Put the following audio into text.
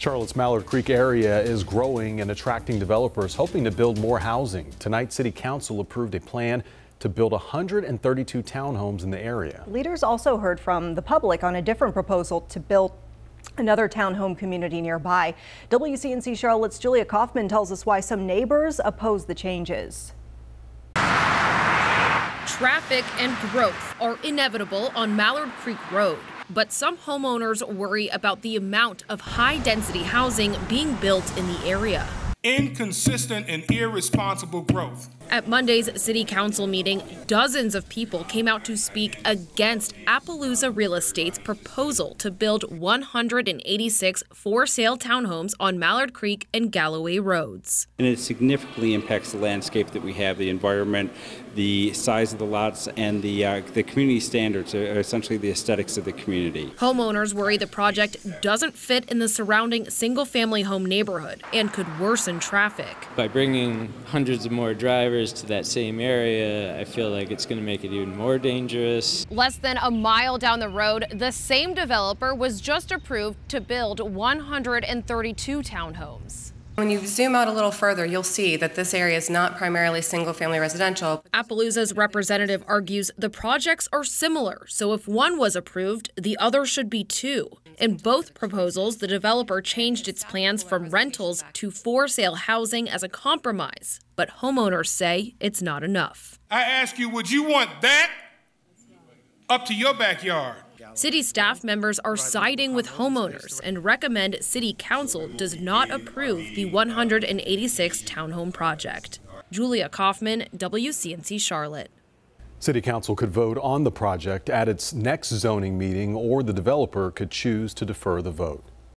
Charlotte's Mallard Creek area is growing and attracting developers hoping to build more housing. Tonight, City Council approved a plan to build 132 townhomes in the area. Leaders also heard from the public on a different proposal to build another townhome community nearby. WCNC Charlotte's Julia Kaufman tells us why some neighbors oppose the changes. Traffic and growth are inevitable on Mallard Creek Road. But some homeowners worry about the amount of high density housing being built in the area. Inconsistent and irresponsible growth. At Monday's city council meeting, dozens of people came out to speak against Appaloosa Real Estate's proposal to build 186 for sale townhomes on Mallard Creek and Galloway roads. And it significantly impacts the landscape that we have, the environment, the size of the lots, and the, uh, the community standards, are essentially the aesthetics of the community. Homeowners worry the project doesn't fit in the surrounding single family home neighborhood and could worsen traffic. By bringing hundreds of more drivers, to that same area, I feel like it's going to make it even more dangerous. Less than a mile down the road, the same developer was just approved to build 132 townhomes. When you zoom out a little further, you'll see that this area is not primarily single family residential. Appaloosa's representative argues the projects are similar, so if one was approved, the other should be too. In both proposals, the developer changed its plans from rentals to for sale housing as a compromise, but homeowners say it's not enough. I ask you, would you want that up to your backyard? City staff members are siding with homeowners and recommend City Council does not approve the 186 townhome project. Julia Kaufman, WCNC Charlotte. City Council could vote on the project at its next zoning meeting or the developer could choose to defer the vote.